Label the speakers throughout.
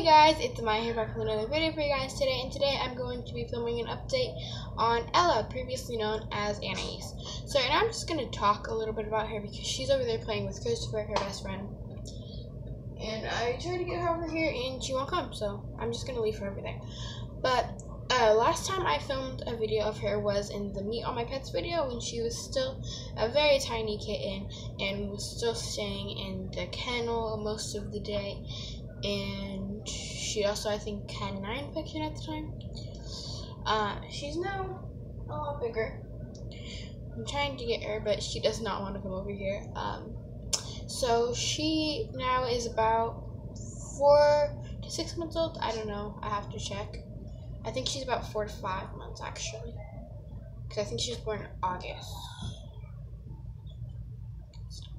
Speaker 1: Hey guys, it's Amaya here back with another video for you guys today, and today I'm going to be filming an update on Ella, previously known as Anais. So now I'm just going to talk a little bit about her because she's over there playing with Christopher, her best friend. And I tried to get her over here and she won't come, so I'm just going to leave her over there. But uh, last time I filmed a video of her was in the Meet All My Pets video when she was still a very tiny kitten and was still staying in the kennel most of the day and she also I think had nine infection at the time. Uh, she's now a lot bigger. I'm trying to get her, but she does not want to come over here. Um, so she now is about four to six months old. I don't know. I have to check. I think she's about four to five months actually, because I think she was born in August.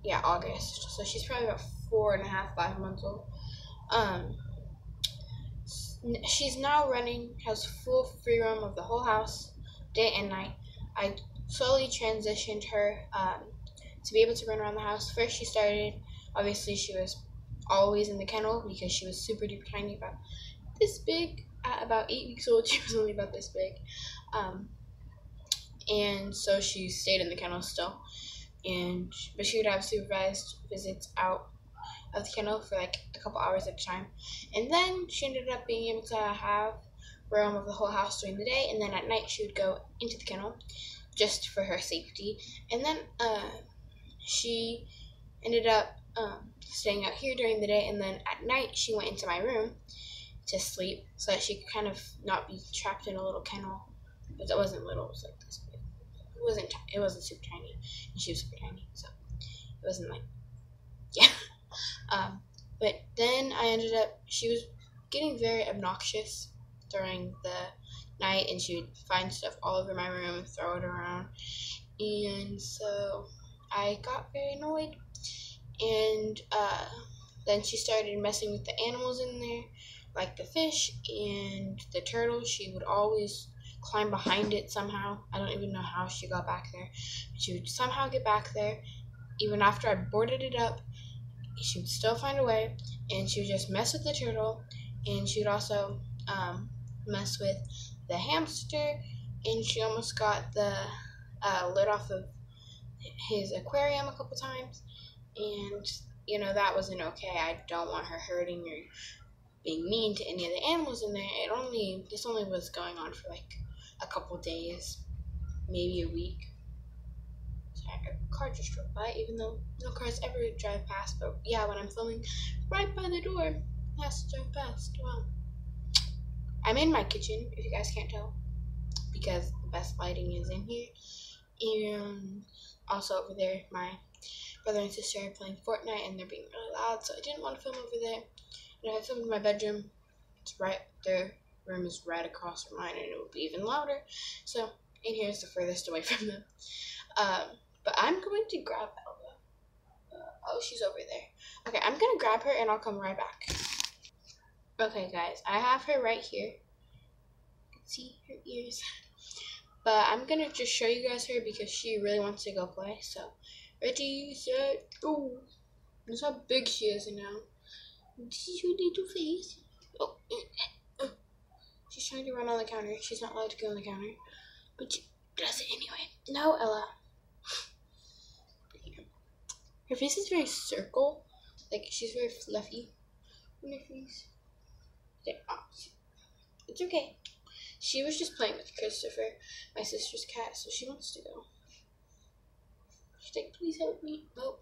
Speaker 1: Yeah, August. So she's probably about four and a half, five months old. Um, she's now running, has full free roam of the whole house, day and night. I slowly transitioned her um, to be able to run around the house. First, she started, obviously, she was always in the kennel because she was super duper tiny, about this big. At about eight weeks old, she was only about this big. Um, and so she stayed in the kennel still. And but she would have supervised visits out of the kennel for like a couple hours at a time. And then she ended up being able to have roam of the whole house during the day, and then at night she would go into the kennel just for her safety. And then uh, she ended up um, staying out here during the day, and then at night she went into my room to sleep so that she could kind of not be trapped in a little kennel. But it wasn't little; it was like this big. It wasn't. It wasn't super tiny, and she was super tiny, so it wasn't like but then I ended up, she was getting very obnoxious during the night and she would find stuff all over my room and throw it around. And so I got very annoyed. And uh, then she started messing with the animals in there, like the fish and the turtle. She would always climb behind it somehow. I don't even know how she got back there. She would somehow get back there, even after I boarded it up she would still find a way, and she would just mess with the turtle, and she would also um, mess with the hamster, and she almost got the uh, lid off of his aquarium a couple times, and you know that wasn't okay. I don't want her hurting or being mean to any of the animals in there. It only this only was going on for like a couple days, maybe a week car just drove by, even though no cars ever drive past. But yeah, when I'm filming right by the door, has to drive past. Well, I'm in my kitchen, if you guys can't tell, because the best lighting is in here. And also over there, my brother and sister are playing Fortnite, and they're being really loud, so I didn't want to film over there. And I filmed in my bedroom. It's right there. Room is right across from mine, and it would be even louder. So in here is the furthest away from them. Um, but I'm going to grab Ella. Uh, oh, she's over there. Okay, I'm going to grab her and I'll come right back. Okay, guys, I have her right here. See her ears. But I'm going to just show you guys her because she really wants to go play. So, ready, set, go. That's how big she is now. Is her little face. Oh, uh, uh. she's trying to run on the counter. She's not allowed to go on the counter. But she does it anyway. No, Ella. Her face is very circle. Like she's very fluffy on her face. oh, it's okay. She was just playing with Christopher, my sister's cat, so she wants to go. She's like, please help me. Oh.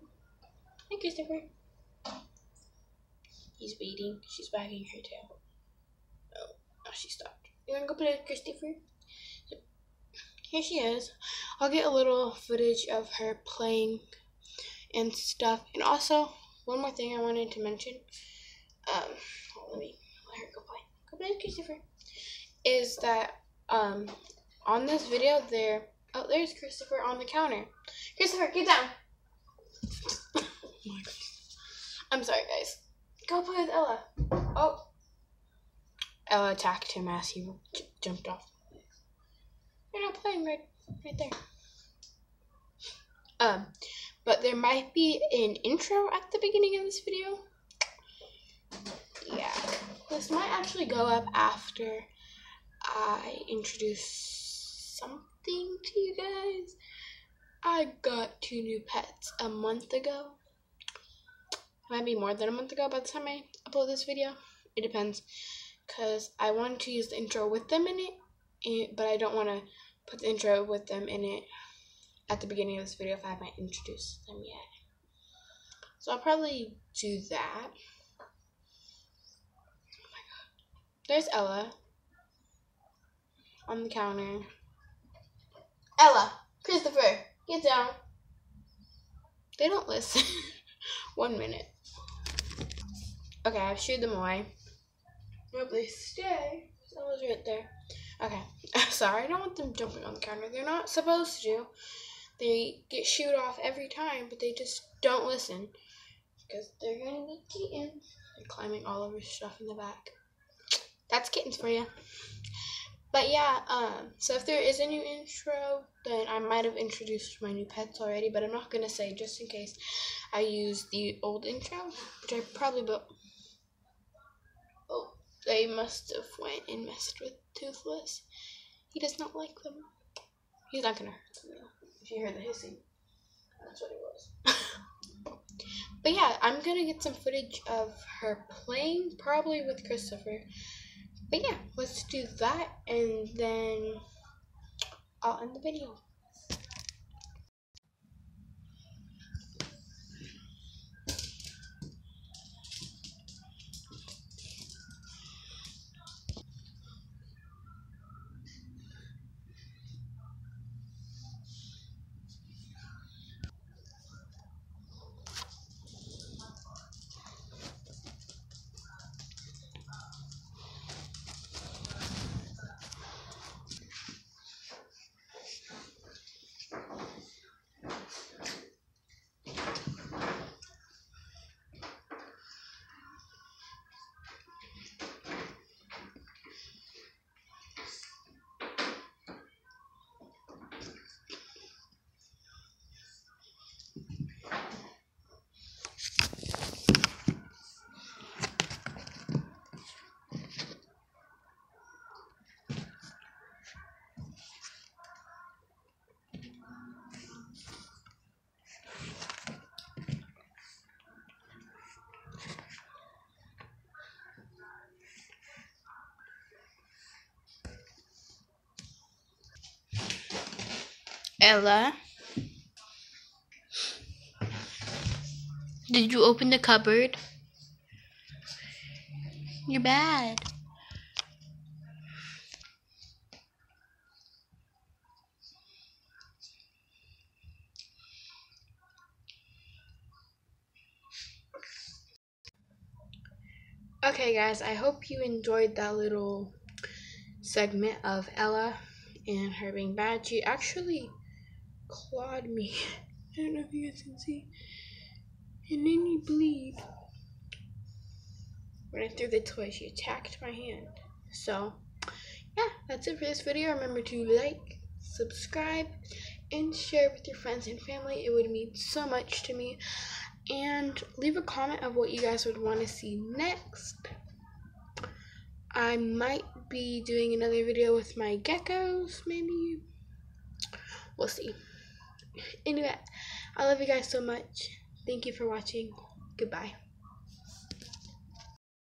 Speaker 1: Hi, Christopher. He's waiting. She's wagging her tail. Oh, now she stopped. You wanna go play with Christopher? Here she is. I'll get a little footage of her playing and stuff. And also, one more thing I wanted to mention. Um, let me let her go play. Go play, Christopher. Is that um on this video there? Oh, there's Christopher on the counter. Christopher, get down. oh I'm sorry, guys. Go play with Ella. Oh. Ella attacked him as he j- jumped off. You're not playing right, right there. Um, but there might be an intro at the beginning of this video. Yeah, this might actually go up after I introduce something to you guys. I got two new pets a month ago. It might be more than a month ago by the time I upload this video. It depends. Because I wanted to use the intro with them in it, eh, but I don't want to put the intro with them in it at the beginning of this video if I haven't introduced them yet. So I'll probably do that. Oh my god. There's Ella on the counter. Ella, Christopher, get down. They don't listen. One minute. Okay, I've shooed them away. Nope, they stay. Ella's right there. Okay, sorry, I don't want them jumping on the counter. They're not supposed to. They get shooed off every time, but they just don't listen because they're gonna be kittens. They're climbing all over stuff in the back. That's kittens for you. But yeah, um, so if there is a new intro, then I might have introduced my new pets already, but I'm not gonna say just in case I use the old intro, which I probably will. Oh, they must have went and messed with Toothless. He does not like them. He's not gonna hurt them though. You hear the hissing, that's what it was. But yeah, I'm gonna get some footage of her playing, probably with Christopher. But yeah, let's do that and then I'll end the video. Ella. Did you open the cupboard? You're bad. Okay, guys, I hope you enjoyed that little segment of Ella and her being bad. She actually clawed me. I don't know if you guys can see. And made me bleed. When I threw the toy, she attacked my hand. So, yeah, that's it for this video. Remember to like, subscribe, and share with your friends and family. It would mean so much to me. And leave a comment of what you guys would want to see next. I might be doing another video with my geckos, maybe. We'll see. Anyway, I love you guys so much. Thank you for watching. Goodbye.